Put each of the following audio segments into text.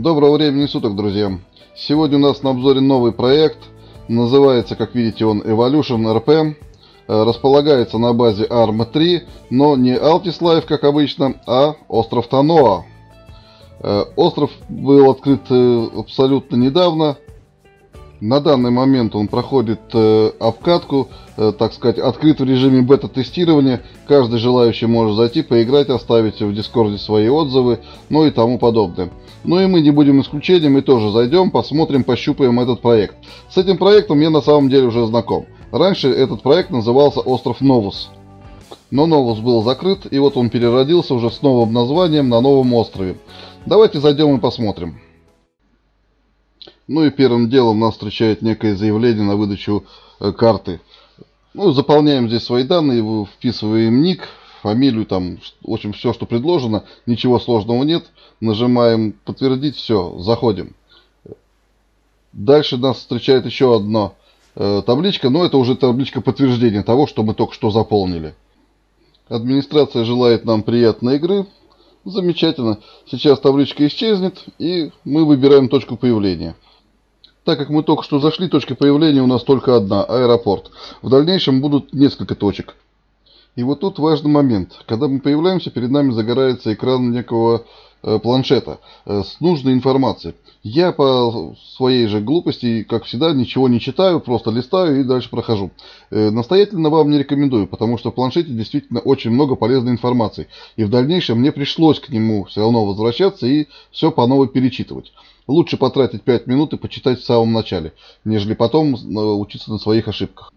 Доброго времени суток, друзья! Сегодня у нас на обзоре новый проект. Называется, как видите, он Evolution RP. Э, располагается на базе ARM 3, но не Altis Life, как обычно, а остров Таноа. Э, остров был открыт э, абсолютно недавно, на данный момент он проходит э, обкатку, э, так сказать, открыт в режиме бета-тестирования. Каждый желающий может зайти, поиграть, оставить в Дискорде свои отзывы, ну и тому подобное. Ну и мы не будем исключением, мы тоже зайдем, посмотрим, пощупаем этот проект. С этим проектом я на самом деле уже знаком. Раньше этот проект назывался Остров Новус. Но Новус был закрыт, и вот он переродился уже с новым названием на новом острове. Давайте зайдем и посмотрим. Ну и первым делом нас встречает некое заявление на выдачу э, карты. Ну, заполняем здесь свои данные, вписываем ник, фамилию, там, в общем, все, что предложено, ничего сложного нет. Нажимаем подтвердить, все, заходим. Дальше нас встречает еще одна э, табличка, но это уже табличка подтверждения того, что мы только что заполнили. Администрация желает нам приятной игры. Замечательно. Сейчас табличка исчезнет, и мы выбираем точку появления. Так как мы только что зашли, точка появления у нас только одна – аэропорт. В дальнейшем будут несколько точек. И вот тут важный момент. Когда мы появляемся, перед нами загорается экран некого э, планшета э, с нужной информацией. Я по своей же глупости, как всегда, ничего не читаю, просто листаю и дальше прохожу. Э, настоятельно вам не рекомендую, потому что в планшете действительно очень много полезной информации. И в дальнейшем мне пришлось к нему все равно возвращаться и все по новой перечитывать. Лучше потратить 5 минут и почитать в самом начале, нежели потом э, учиться на своих ошибках.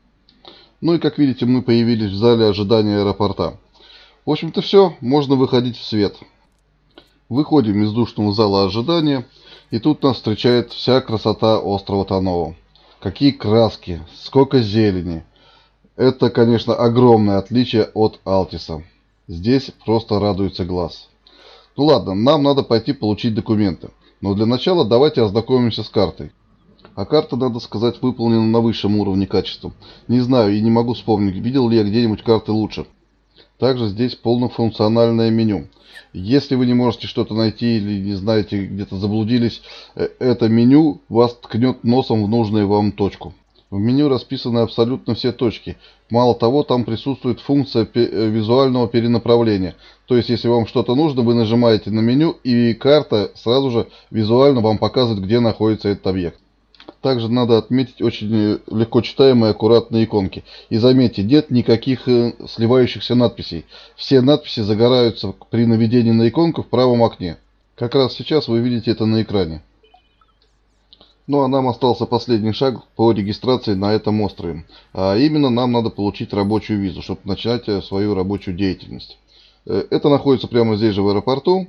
Ну и как видите, мы появились в зале ожидания аэропорта. В общем-то все, можно выходить в свет. Выходим из душного зала ожидания, и тут нас встречает вся красота острова Танова. Какие краски, сколько зелени. Это, конечно, огромное отличие от Алтиса. Здесь просто радуется глаз. Ну ладно, нам надо пойти получить документы. Но для начала давайте ознакомимся с картой. А карта, надо сказать, выполнена на высшем уровне качества. Не знаю и не могу вспомнить, видел ли я где-нибудь карты лучше. Также здесь полнофункциональное меню. Если вы не можете что-то найти или не знаете, где-то заблудились, э, это меню вас ткнет носом в нужную вам точку. В меню расписаны абсолютно все точки. Мало того, там присутствует функция э, визуального перенаправления. То есть, если вам что-то нужно, вы нажимаете на меню, и карта сразу же визуально вам показывает, где находится этот объект. Также надо отметить очень легко читаемые аккуратные иконки. И заметьте, нет никаких э, сливающихся надписей. Все надписи загораются при наведении на иконку в правом окне. Как раз сейчас вы видите это на экране. Ну а нам остался последний шаг по регистрации на этом острове. А именно нам надо получить рабочую визу, чтобы начать э, свою рабочую деятельность. Э, это находится прямо здесь же в аэропорту.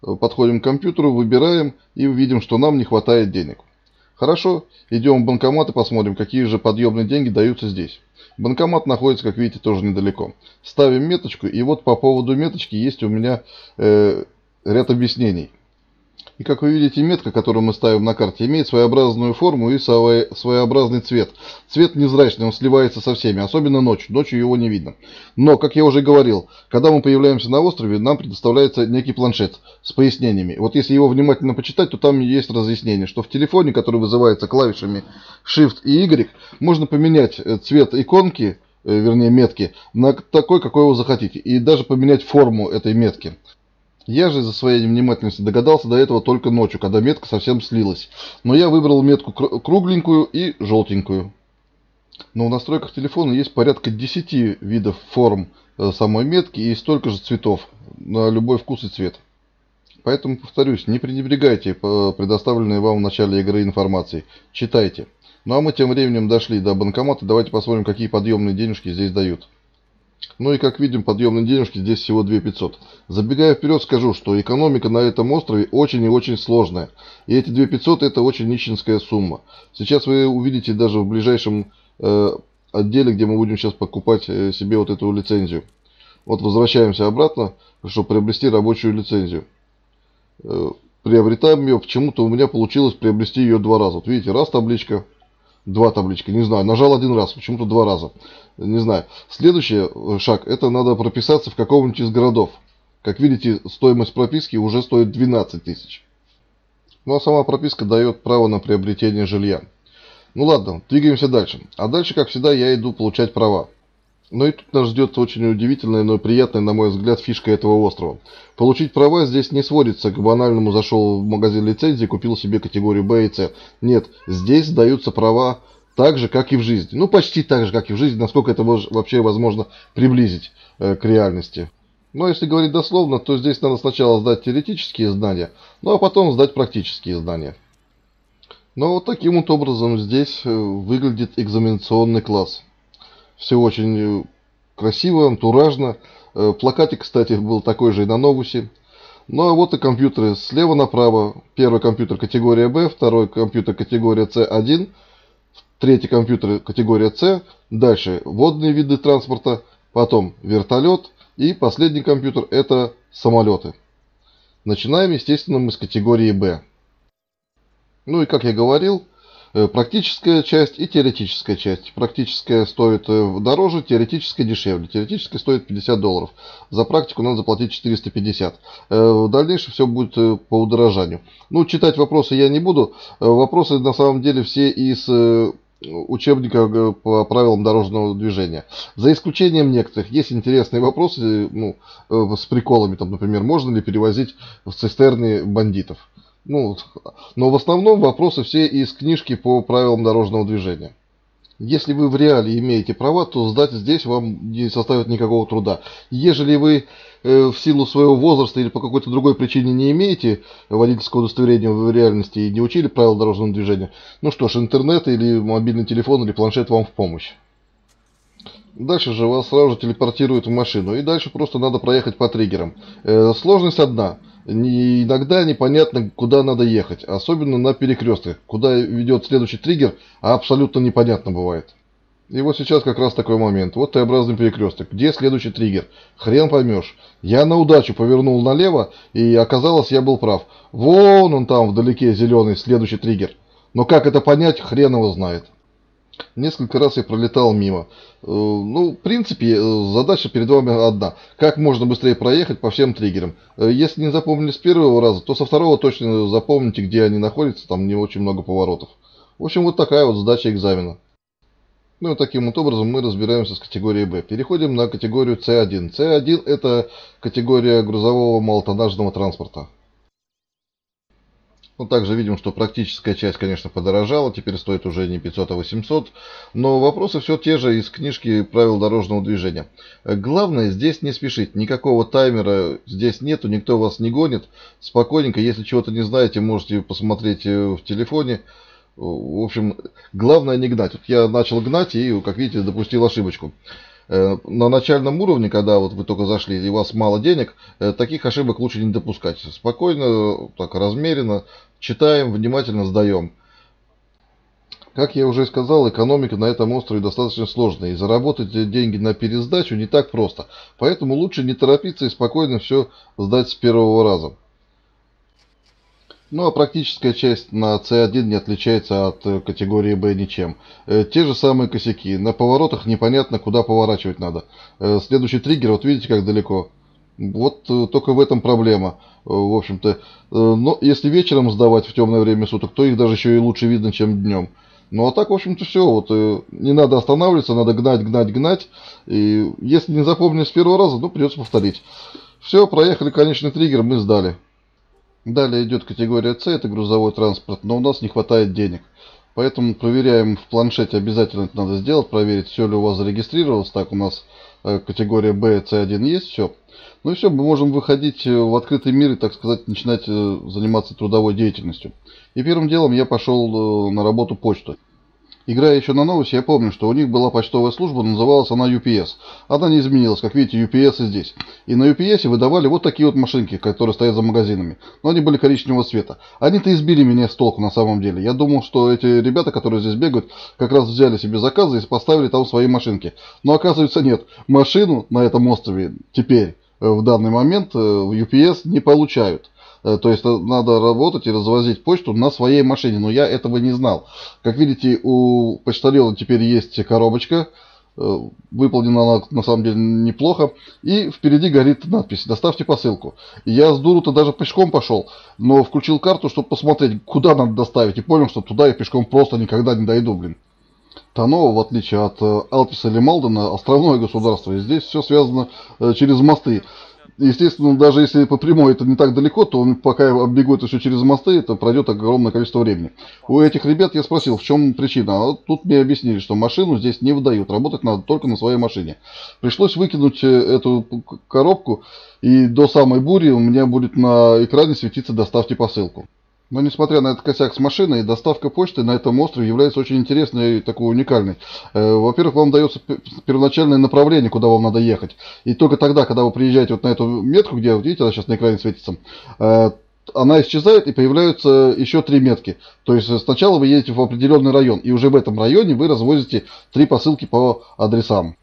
Подходим к компьютеру, выбираем и видим, что нам не хватает денег. Хорошо, идем в банкомат и посмотрим, какие же подъемные деньги даются здесь. Банкомат находится, как видите, тоже недалеко. Ставим меточку, и вот по поводу меточки есть у меня э, ряд объяснений. И как вы видите, метка, которую мы ставим на карте, имеет своеобразную форму и своеобразный цвет. Цвет незрачный, он сливается со всеми, особенно ночью. Ночью его не видно. Но, как я уже говорил, когда мы появляемся на острове, нам предоставляется некий планшет с пояснениями. Вот если его внимательно почитать, то там есть разъяснение, что в телефоне, который вызывается клавишами Shift и Y, можно поменять э, цвет иконки, э, вернее метки, на такой, какой вы захотите. И даже поменять форму этой метки. Я же за своей невнимательностью догадался до этого только ночью, когда метка совсем слилась. Но я выбрал метку кругленькую и желтенькую. Но в настройках телефона есть порядка 10 видов форм э, самой метки и столько же цветов на любой вкус и цвет. Поэтому, повторюсь, не пренебрегайте э, предоставленной вам в начале игры информацией. Читайте. Ну а мы тем временем дошли до банкомата. Давайте посмотрим, какие подъемные денежки здесь дают. Ну и как видим, подъемные денежки здесь всего 2500. Забегая вперед, скажу, что экономика на этом острове очень и очень сложная. И эти 2500 это очень нищенская сумма. Сейчас вы увидите даже в ближайшем э, отделе, где мы будем сейчас покупать э, себе вот эту лицензию. Вот возвращаемся обратно, чтобы приобрести рабочую лицензию. Э, приобретаем ее. Почему-то у меня получилось приобрести ее два раза. Вот видите, раз табличка, два таблички, не знаю. Нажал один раз, почему-то два раза не знаю. Следующий э, шаг, это надо прописаться в каком-нибудь из городов. Как видите, стоимость прописки уже стоит 12 тысяч. Ну а сама прописка дает право на приобретение жилья. Ну ладно, двигаемся дальше. А дальше, как всегда, я иду получать права. Но и тут нас ждет очень удивительная, но приятная, на мой взгляд, фишка этого острова. Получить права здесь не сводится к банальному зашел в магазин лицензии, купил себе категорию Б и С. Нет, здесь даются права так же, как и в жизни. Ну, почти так же, как и в жизни, насколько это вообще возможно приблизить э, к реальности. Но если говорить дословно, то здесь надо сначала сдать теоретические знания, ну а потом сдать практические знания. Но вот таким вот образом здесь э, выглядит экзаменационный класс. Все очень э, красиво, антуражно. Э, плакатик, кстати, был такой же и на Новусе. Ну а вот и компьютеры слева направо. Первый компьютер категория B, второй компьютер категория C1, третий компьютер категория C, дальше водные виды транспорта, потом вертолет и последний компьютер это самолеты. Начинаем, естественно, мы с категории B. Ну и как я говорил, практическая часть и теоретическая часть. Практическая стоит э, дороже, теоретическая дешевле. Теоретическая стоит 50 долларов. За практику надо заплатить 450. Э, в дальнейшем все будет по удорожанию. Ну, читать вопросы я не буду. Вопросы на самом деле все из учебника по правилам дорожного движения. За исключением некоторых. Есть интересные вопросы ну, с приколами. Там, например, можно ли перевозить в цистерны бандитов. Ну, но в основном вопросы все из книжки по правилам дорожного движения. Если вы в реале имеете права, то сдать здесь вам не составит никакого труда. Ежели вы э, в силу своего возраста или по какой-то другой причине не имеете водительского удостоверения в реальности и не учили правила дорожного движения, ну что ж, интернет или мобильный телефон или планшет вам в помощь. Дальше же вас сразу же телепортируют в машину. И дальше просто надо проехать по триггерам. Э, сложность одна – иногда непонятно, куда надо ехать, особенно на перекрестках. Куда ведет следующий триггер, а абсолютно непонятно бывает. И вот сейчас как раз такой момент. Вот Т-образный перекресток. Где следующий триггер? Хрен поймешь. Я на удачу повернул налево, и оказалось, я был прав. Вон он там вдалеке зеленый, следующий триггер. Но как это понять, хрен его знает. Несколько раз я пролетал мимо. Э, ну, в принципе, э, задача перед вами одна. Как можно быстрее проехать по всем триггерам. Э, если не запомнили с первого раза, то со второго точно запомните, где они находятся. Там не очень много поворотов. В общем, вот такая вот задача экзамена. Ну и таким вот образом мы разбираемся с категорией B. Переходим на категорию C1. C1 это категория грузового малотоннажного транспорта. Ну, также видим, что практическая часть, конечно, подорожала, теперь стоит уже не 500, а 800. Но вопросы все те же из книжки правил дорожного движения. Главное здесь не спешить, никакого таймера здесь нету, никто вас не гонит. Спокойненько, если чего-то не знаете, можете посмотреть э, в телефоне. В общем, главное не гнать. Вот я начал гнать и, как видите, допустил ошибочку. Э, на начальном уровне, когда вот вы только зашли и у вас мало денег, э, таких ошибок лучше не допускать. Спокойно, так размеренно, читаем, внимательно сдаем. Как я уже сказал, экономика на этом острове достаточно сложная, и заработать деньги на пересдачу не так просто. Поэтому лучше не торопиться и спокойно все сдать с первого раза. Ну а практическая часть на C1 не отличается от э, категории B ничем. Э, те же самые косяки. На поворотах непонятно, куда поворачивать надо. Э, следующий триггер, вот видите, как далеко. Вот только в этом проблема. В общем-то, но если вечером сдавать в темное время суток, то их даже еще и лучше видно, чем днем. Ну а так, в общем-то, все. Вот, не надо останавливаться, надо гнать, гнать, гнать. И если не запомнили с первого раза, ну придется повторить. Все, проехали конечный триггер, мы сдали. Далее идет категория С, это грузовой транспорт, но у нас не хватает денег. Поэтому проверяем в планшете, обязательно это надо сделать, проверить, все ли у вас зарегистрировалось. Так, у нас э, категория B, C1 есть, все. Ну и все, мы можем выходить э, в открытый мир и, так сказать, начинать э, заниматься трудовой деятельностью. И первым делом я пошел на работу почтой. Играя еще на новости, я помню, что у них была почтовая служба, называлась она UPS. Она не изменилась, как видите, UPS и здесь. И на UPS выдавали вот такие вот машинки, которые стоят за магазинами. Но они были коричневого цвета. Они-то избили меня с толку на самом деле. Я думал, что эти ребята, которые здесь бегают, как раз взяли себе заказы и поставили там свои машинки. Но оказывается нет. Машину на этом острове теперь, э, в данный момент, в э, UPS не получают. Э, то есть э, надо работать и развозить почту на своей машине. Но я этого не знал. Как видите, у почтальона теперь есть коробочка Э, выполнена она на самом деле неплохо. И впереди горит надпись «Доставьте посылку». Я с дуру-то даже пешком пошел, но включил карту, чтобы посмотреть, куда надо доставить. И понял, что туда я пешком просто никогда не дойду, блин. Таново, в отличие от Алписа или Малдена, островное государство. И здесь все связано через мосты. Естественно, даже если по прямой это не так далеко, то он пока оббегут еще через мосты, это пройдет огромное количество времени. У этих ребят я спросил, в чем причина. А тут мне объяснили, что машину здесь не выдают, работать надо только на своей машине. Пришлось выкинуть э, эту коробку, и до самой бури у меня будет на экране светиться «Доставьте посылку». Но несмотря на этот косяк с машиной, доставка почты на этом острове является очень интересной и такой уникальной. Э, во-первых, вам дается первоначальное направление, куда вам надо ехать. И только тогда, когда вы приезжаете вот на эту метку, где, видите, она сейчас на экране светится, э, она исчезает и появляются еще три метки. То есть сначала вы едете в определенный район, и уже в этом районе вы развозите три посылки по адресам.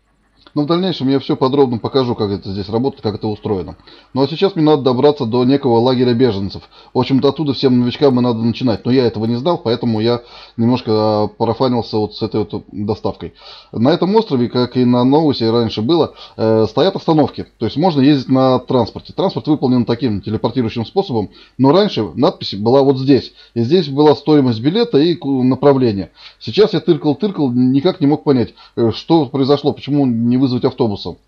Но в дальнейшем я все подробно покажу, как это здесь работает, как это устроено. Ну а сейчас мне надо добраться до некого лагеря беженцев. В общем-то оттуда всем новичкам и надо начинать. Но я этого не знал, поэтому я немножко а, парафанился вот с этой вот доставкой. На этом острове, как и на Новусе раньше было, э, стоят остановки. То есть можно ездить на транспорте. Транспорт выполнен таким телепортирующим способом. Но раньше надпись была вот здесь. И здесь была стоимость билета и направление. Сейчас я тыркал-тыркал, никак не мог понять, э, что произошло, почему не вызвать автобусом.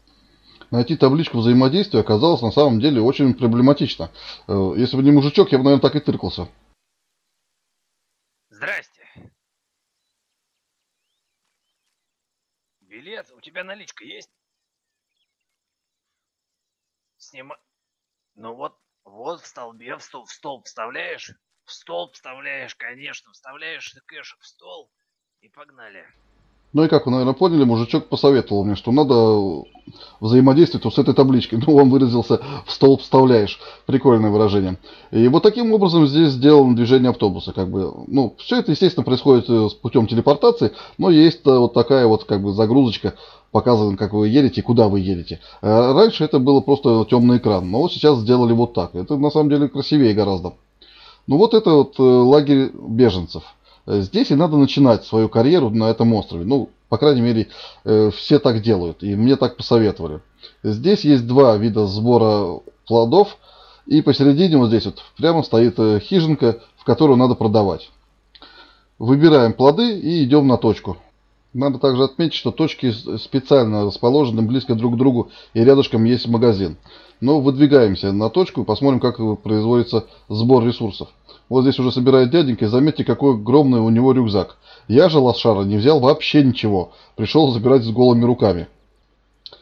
Найти табличку взаимодействия оказалось на самом деле очень проблематично. Э, если бы не мужичок, я бы, наверное, так и тыркался. Здрасте. Билет? У тебя наличка есть? Снима... Ну вот, вот в столбе, в столб, в столб вставляешь? В столб вставляешь, конечно. Вставляешь кэш в стол и погнали. Ну и как вы, наверное, поняли, мужичок посоветовал мне, что надо взаимодействовать вот с этой табличкой. Ну, он выразился «в столб вставляешь». Прикольное выражение. И вот таким образом здесь сделано движение автобуса. Как бы, ну, все это, естественно, происходит э, с путем телепортации, но есть э, вот такая вот как бы загрузочка, показываем, как вы едете, куда вы едете. Э, раньше это было просто темный экран, но сейчас сделали вот так. Это на самом деле красивее гораздо. Ну вот это вот лагерь беженцев. Э, здесь и надо начинать свою карьеру на этом острове. Ну, по крайней мере, э, все так делают, и мне так посоветовали. Здесь есть два вида сбора плодов, и посередине вот здесь вот прямо стоит э, хижинка, в которую надо продавать. Выбираем плоды и идем на точку. Надо также отметить, что точки специально расположены близко друг к другу, и рядышком есть магазин. Но выдвигаемся на точку и посмотрим, как производится сбор ресурсов. Вот здесь уже собирает дяденька, и заметьте, какой огромный у него рюкзак. Я же лошара не взял вообще ничего. Пришел забирать с голыми руками.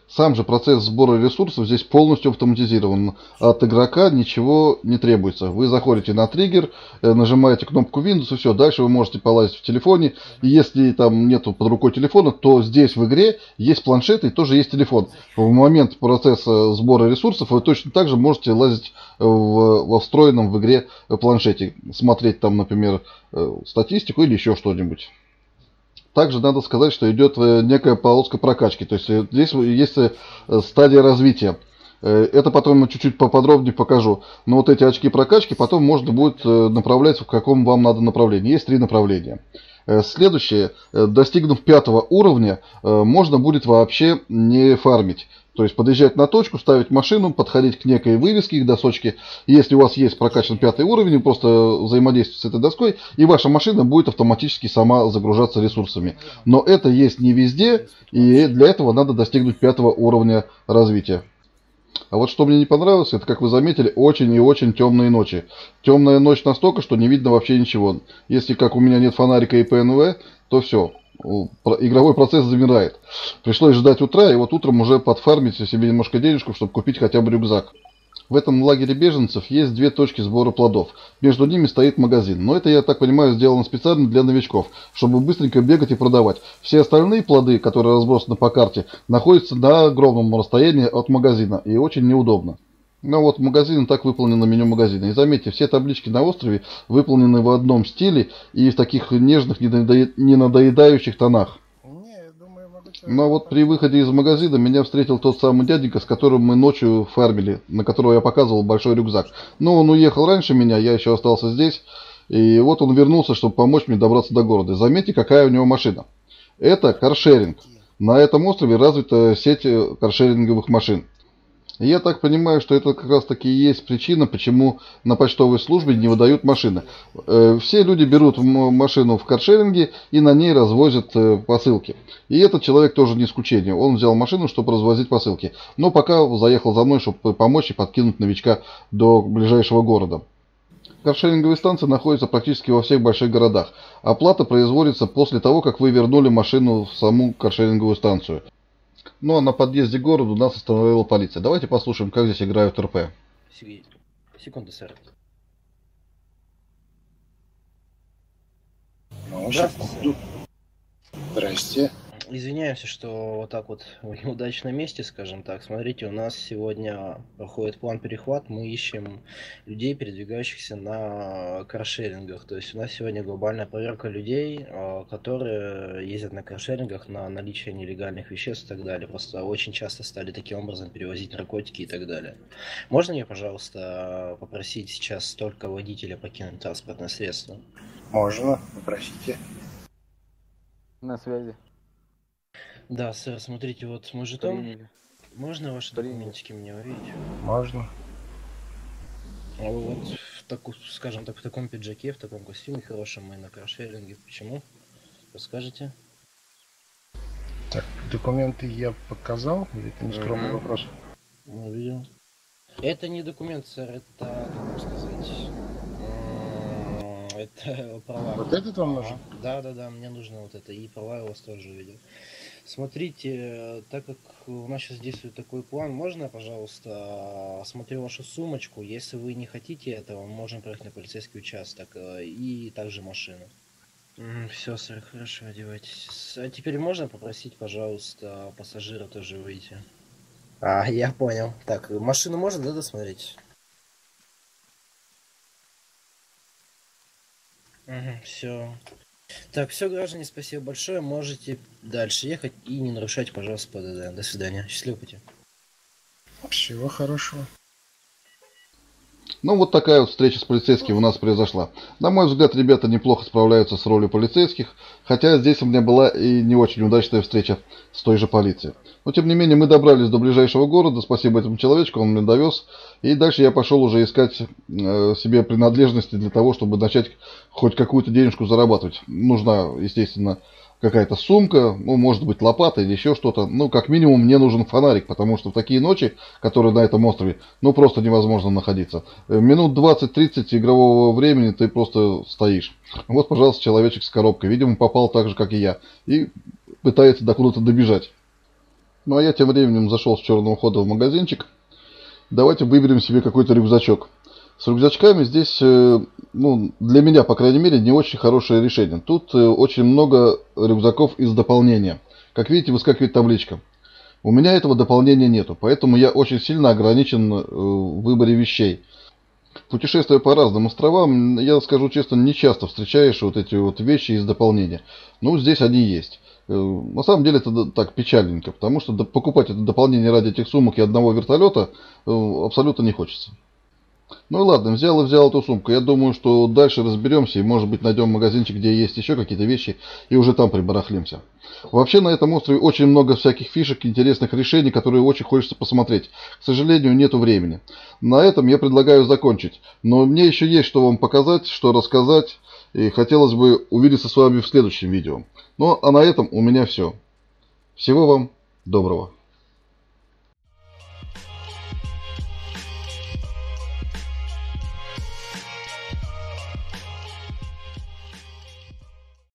Сам же процесс сбора ресурсов здесь полностью автоматизирован. От игрока ничего не требуется. Вы заходите на триггер, э, нажимаете кнопку Windows и все. Дальше вы можете полазить в телефоне. И если там нету под рукой телефона, то здесь в игре есть планшет и тоже есть телефон. В момент процесса сбора ресурсов вы точно так же можете лазить в, во встроенном в игре планшете. Смотреть там, например, э, статистику или еще что-нибудь. Также надо сказать, что идет э, некая полоска прокачки. То есть э, здесь есть э, стадия развития. Это потом чуть-чуть поподробнее покажу. Но вот эти очки прокачки потом можно будет направлять в каком вам надо направлении. Есть три направления. Следующее. Достигнув пятого уровня, можно будет вообще не фармить. То есть подъезжать на точку, ставить машину, подходить к некой вывеске, к досочке. Если у вас есть прокачан пятый уровень, просто взаимодействовать с этой доской, и ваша машина будет автоматически сама загружаться ресурсами. Но это есть не везде, и для этого надо достигнуть пятого уровня развития. А вот что мне не понравилось, это, как вы заметили, очень и очень темные ночи. Темная ночь настолько, что не видно вообще ничего. Если, как у меня нет фонарика и ПНВ, то все игровой процесс замирает. Пришлось ждать утра, и вот утром уже подфармить себе немножко денежку, чтобы купить хотя бы рюкзак. В этом лагере беженцев есть две точки сбора плодов. Между ними стоит магазин. Но это, я так понимаю, сделано специально для новичков, чтобы быстренько бегать и продавать. Все остальные плоды, которые разбросаны по карте, находятся на огромном расстоянии от магазина. И очень неудобно. Ну вот магазин так выполнено меню магазина. И заметьте, все таблички на острове выполнены в одном стиле и в таких нежных, не надоедающих тонах. Но вот при выходе из магазина меня встретил тот самый дяденька, с которым мы ночью фармили, на которого я показывал большой рюкзак. Но он уехал раньше меня, я еще остался здесь. И вот он вернулся, чтобы помочь мне добраться до города. Заметьте, какая у него машина. Это каршеринг. На этом острове развита сеть э, каршеринговых машин. Я так понимаю, что это как раз таки и есть причина, почему на почтовой службе не выдают машины. Э, все люди берут машину в каршеринге и на ней развозят э, посылки. И этот человек тоже не исключение. Он взял машину, чтобы развозить посылки. Но пока заехал за мной, чтобы помочь и подкинуть новичка до ближайшего города. Каршеринговые станции находятся практически во всех больших городах. Оплата производится после того, как вы вернули машину в саму каршеринговую станцию. Ну а на подъезде к городу нас остановила полиция. Давайте послушаем, как здесь играют РП. Секунду, сэр. Ну, Здравствуйте. Здрасте. Извиняемся, что вот так вот в неудачном месте, скажем так. Смотрите, у нас сегодня проходит план перехват. Мы ищем людей, передвигающихся на каршерингах. То есть у нас сегодня глобальная проверка людей, а, которые ездят на каршерингах на наличие нелегальных веществ и так далее. Просто очень часто стали таким образом перевозить наркотики и так далее. Можно мне, пожалуйста, попросить сейчас только водителя покинуть транспортное средство? Можно, попросите. На связи. Да, сэр, смотрите, вот жетон. Приняли. Можно ваши Приняли. документики мне увидеть? Можно. А вы вот в таком, скажем так, в таком пиджаке, в таком костюме хорошем мы на каршеринге. Почему? Расскажете? Так, документы я показал, или это не скромный угу. вопрос? Ну, видел. Это не документ, сэр, это, как сказать, это права. Вот этот вам нужен? Да, да, да, мне нужно вот это. И права я у вас тоже увидел. Смотрите, так как у нас сейчас действует такой план, можно, пожалуйста, осмотрю вашу сумочку. Если вы не хотите этого, мы можем проехать на полицейский участок э, и также машину. Все, сэр, хорошо, одевайтесь. А теперь можно попросить, пожалуйста, пассажира тоже выйти? А, я понял. Так, машину можно, да, досмотреть? Угу, все. Так, все, граждане, спасибо большое. Можете дальше ехать и не нарушать, пожалуйста, ПДД. До свидания. Счастливого пути. Всего хорошего. Ну, вот такая вот встреча с полицейским у нас произошла. На мой взгляд, ребята неплохо справляются с ролью полицейских, хотя здесь у меня была и не очень удачная встреча с той же полицией. Но, тем не менее, мы добрались до ближайшего города, спасибо этому человечку, он меня довез. И дальше я пошел уже искать э, себе принадлежности для того, чтобы начать хоть какую-то денежку зарабатывать. Нужна, естественно, какая-то сумка, ну, может быть, лопата или еще что-то. Ну, как минимум, мне нужен фонарик, потому что в такие ночи, которые на этом острове, ну, просто невозможно находиться. Э, минут 20-30 игрового времени ты просто стоишь. Вот, пожалуйста, человечек с коробкой. Видимо, попал так же, как и я. И пытается до куда-то добежать. Ну, а я тем временем зашел с черного хода в магазинчик. Давайте выберем себе какой-то рюкзачок. С рюкзачками здесь, э, ну, для меня, по крайней мере, не очень хорошее решение. Тут э, очень много рюкзаков из дополнения. Как видите, выскакивает табличка. У меня этого дополнения нету, поэтому я очень сильно ограничен э, в выборе вещей. Путешествуя по разным островам, я скажу честно, не часто встречаешь вот эти вот вещи из дополнения. Ну, здесь они есть. На самом деле это так печальненько, потому что покупать это дополнение ради этих сумок и одного вертолета абсолютно не хочется. Ну ладно, взял и взял эту сумку. Я думаю, что дальше разберемся и, может быть, найдем магазинчик, где есть еще какие-то вещи, и уже там прибарахлимся. Вообще на этом острове очень много всяких фишек, интересных решений, которые очень хочется посмотреть. К сожалению, нету времени. На этом я предлагаю закончить. Но мне еще есть что вам показать, что рассказать, и хотелось бы увидеться с вами в следующем видео. Ну, а на этом у меня все. Всего вам доброго.